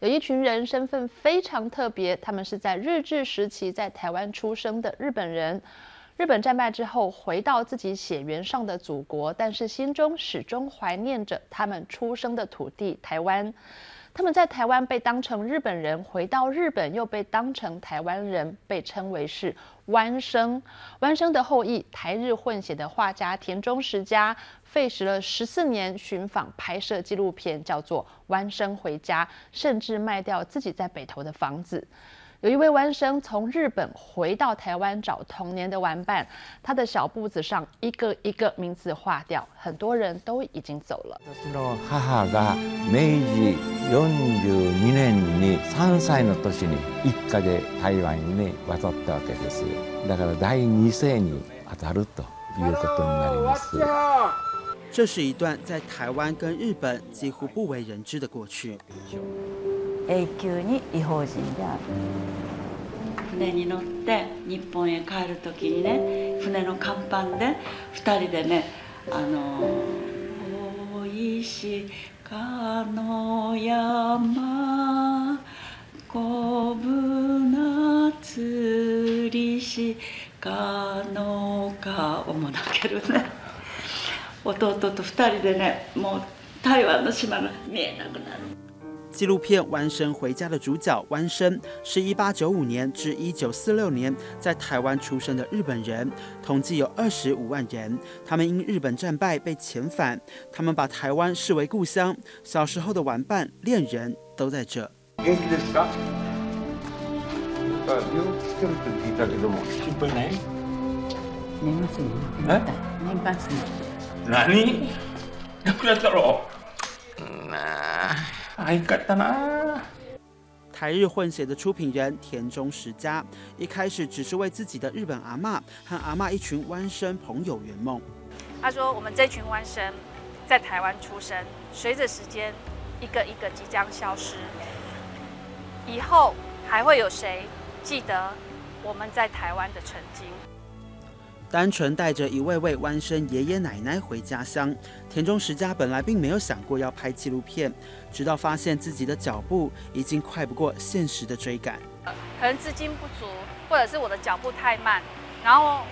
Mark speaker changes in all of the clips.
Speaker 1: 有一群人身份非常特别，他们是在日治时期在台湾出生的日本人。日本战败之后，回到自己血缘上的祖国，但是心中始终怀念着他们出生的土地台湾。他们在台湾被当成日本人，回到日本又被当成台湾人，被称为是湾生。湾生的后裔，台日混血的画家田中实家，费时了十四年寻访拍摄纪录片，叫做《湾生回家》，甚至卖掉自己在北投的房子。有一位弯生从日本回到台湾找童年的玩伴，他的小步子上一个一个名字划掉，很多人都已经走了。
Speaker 2: 私の母が明治42年に3歳の年に一家で台湾に渡ったわけです。だから第二世に当たるということになります。
Speaker 3: 这是一段在台湾跟日本几乎不为人知的过去。
Speaker 4: 永久に違法人である
Speaker 5: 船に乗って日本へ帰る時にね船の甲板で2人でねあの「大石かの山小舟釣りしかのか」をも泣けるね弟と2人でねもう台湾の島が見えなくなる。
Speaker 3: 纪录片《弯生回家》的主角弯生是一八九五年至一九四六年在台湾出生的日本人，统计有二十五万人。他们因日本战败被遣返，他们把台湾视为故乡。小时候的玩伴、恋人都在这。台日混血的出品人田中实佳，一开始只是为自己的日本阿妈和阿妈一群湾生朋友圆梦。
Speaker 6: 他说：“我们这群湾生在台湾出生，随着时间一个一个即将消失，以后还会有谁记得我们在台湾的曾经？”
Speaker 3: 单纯带着一位位弯身爷爷奶奶回家乡，田中实家本来并没有想过要拍纪录片，直到发现自己的脚步已经快不过现实的追赶。
Speaker 6: 可能资金不足，或者是我的脚步太慢，然后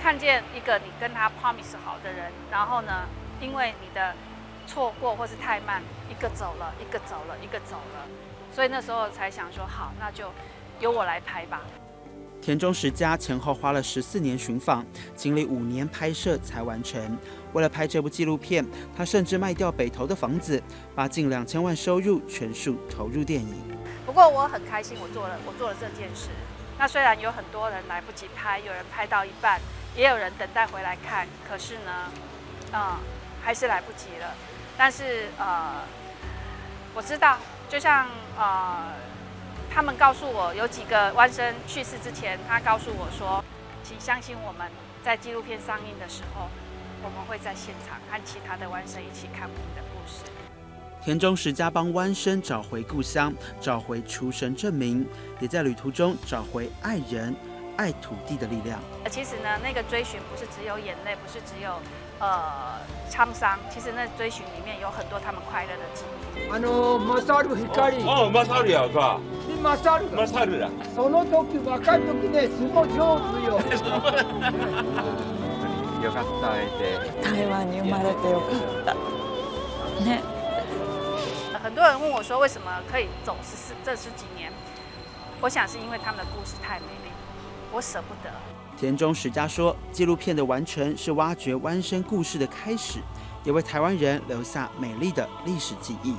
Speaker 6: 看见一个你跟他 promise 好的人，然后呢，因为你的错过或是太慢，一个走了，一个走了，一个走了，所以那时候才想说，好，那就由我来拍吧。
Speaker 3: 田中实家前后花了十四年寻访，经历五年拍摄才完成。为了拍这部纪录片，他甚至卖掉北投的房子，把近两千万收入全数投入电影。
Speaker 6: 不过我很开心，我做了我做了这件事。那虽然有很多人来不及拍，有人拍到一半，也有人等待回来看，可是呢，嗯，还是来不及了。但是呃，我知道，就像呃。他们告诉我，有几个弯生去世之前，他告诉我说：“请相信我们，在纪录片上映的时候，我们会在现场和其他的弯生一起看我们的故事。”
Speaker 3: 田中实家帮弯生找回故乡，找回出生证明，也在旅途中找回爱人、爱土地的力量。
Speaker 6: 其实呢，那个追寻不是只有眼泪，不是只有。呃，沧桑，其实那追寻里面有很多他们快乐的记忆。あのマサル光。
Speaker 7: あ、マサルやか。
Speaker 6: マサル。
Speaker 7: マサルだ。
Speaker 6: その時若い時ね、すご上手よ。
Speaker 2: よかった会え
Speaker 4: て。台湾に生まれてよかった。ね。
Speaker 6: 很多人问我说，为什么可以走十四这十几年？我想是因为他们的故事太美丽，我舍不得。
Speaker 3: 田中史家说：“纪录片的完成是挖掘湾生故事的开始，也为台湾人留下美丽的历史记忆。”